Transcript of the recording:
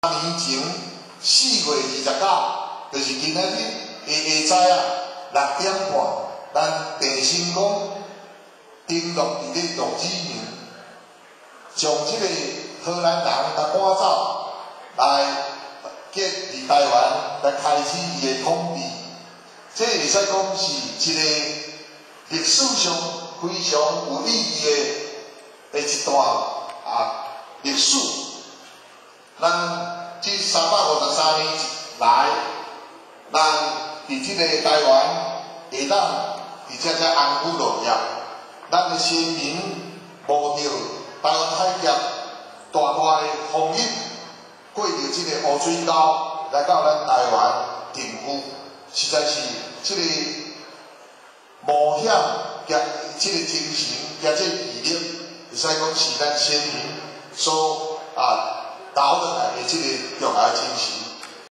年前四月二十九，就是今仔日下下早啊六点半，咱地新宫登录伫咧录子园，将即个荷兰人甲赶走，来结伫台湾来开始伊的统治。这会使讲是一个历史上非常有意义的一段啊历史。咱三百五十三年来，咱伫即个台湾会当伫遮遮安居乐业，咱的先民无着台湾海峡大大的风雨，过着即个乌水沟来到咱台湾定居，实在是。即个冒险甲即个精神，甲即个毅力，会使讲是咱先民所啊留落来的即个重要精神。